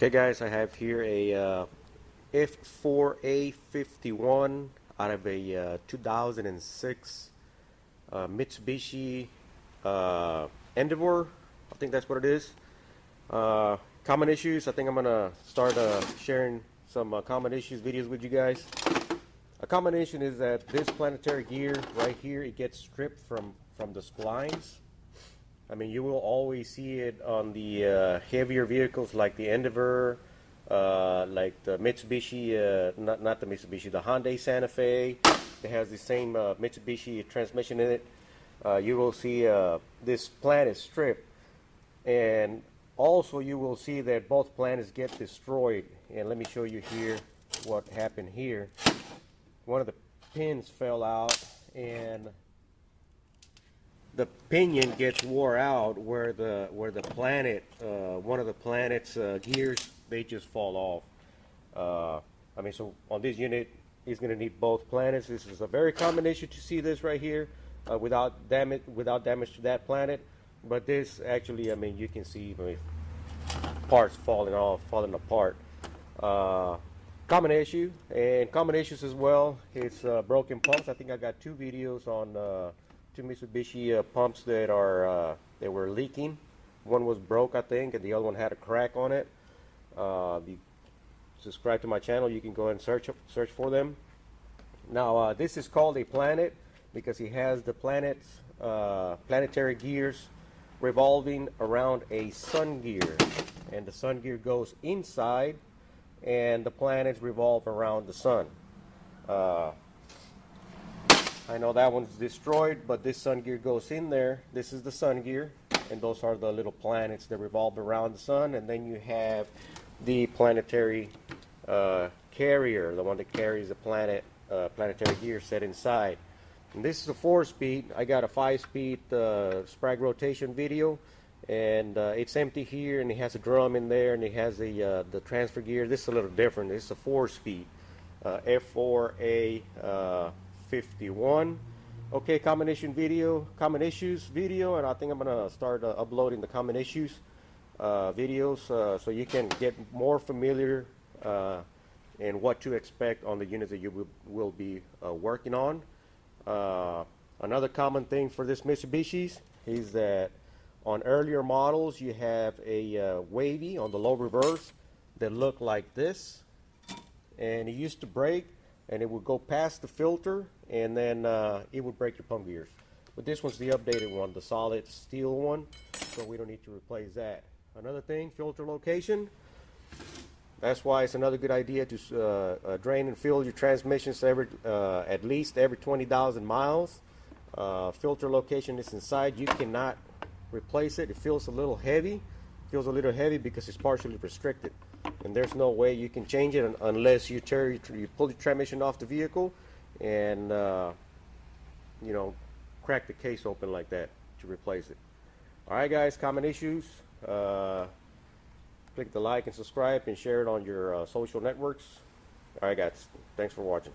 Okay guys, I have here a uh, F4A51 out of a uh, 2006 uh, Mitsubishi uh, Endeavor. I think that's what it is. Uh, common issues. I think I'm gonna start uh, sharing some uh, common issues videos with you guys. A combination is that this planetary gear right here, it gets stripped from from the splines. I mean, you will always see it on the uh, heavier vehicles like the Endeavor, uh, like the Mitsubishi, uh, not, not the Mitsubishi, the Hyundai Santa Fe. It has the same uh, Mitsubishi transmission in it. Uh, you will see uh, this planet stripped. And also you will see that both planets get destroyed. And let me show you here what happened here. One of the pins fell out and the pinion gets wore out where the where the planet uh, one of the planet's uh, gears they just fall off. Uh, I mean so on this unit he's going to need both planets. This is a very common issue to see this right here uh, without damage without damage to that planet. But this actually I mean you can see I mean, parts falling off falling apart. Uh, common issue and common issues as well. It's uh, broken pumps. I think I got two videos on two Mitsubishi uh, pumps that are uh, were leaking. One was broke, I think, and the other one had a crack on it. Uh, if you subscribe to my channel, you can go and search search for them. Now, uh, this is called a planet because he has the planets, uh, planetary gears revolving around a sun gear, and the sun gear goes inside, and the planets revolve around the sun. I know that one's destroyed, but this sun gear goes in there. This is the sun gear, and those are the little planets that revolve around the sun. And then you have the planetary uh, carrier, the one that carries the planet uh, planetary gear set inside. And this is a four-speed. I got a five-speed uh, Sprag rotation video, and uh, it's empty here, and it has a drum in there, and it has the uh, the transfer gear. This is a little different. It's a four-speed uh, F4A 51. Okay, combination video, common issues video, and I think I'm gonna start uh, uploading the common issues uh, videos uh, so you can get more familiar uh, in what to expect on the units that you will, will be uh, working on. Uh, another common thing for this Mitsubishi's is that on earlier models you have a wavy on the low reverse that look like this, and it used to break and it would go past the filter and then uh, it would break your pump gears. But this one's the updated one, the solid steel one, so we don't need to replace that. Another thing, filter location. That's why it's another good idea to uh, uh, drain and fill your transmissions every, uh, at least every 20,000 miles. Uh, filter location is inside. You cannot replace it. It feels a little heavy. It feels a little heavy because it's partially restricted and there's no way you can change it unless you tear you pull the transmission off the vehicle and uh, you know crack the case open like that to replace it. All right guys common issues uh, click the like and subscribe and share it on your uh, social networks. All right guys thanks for watching.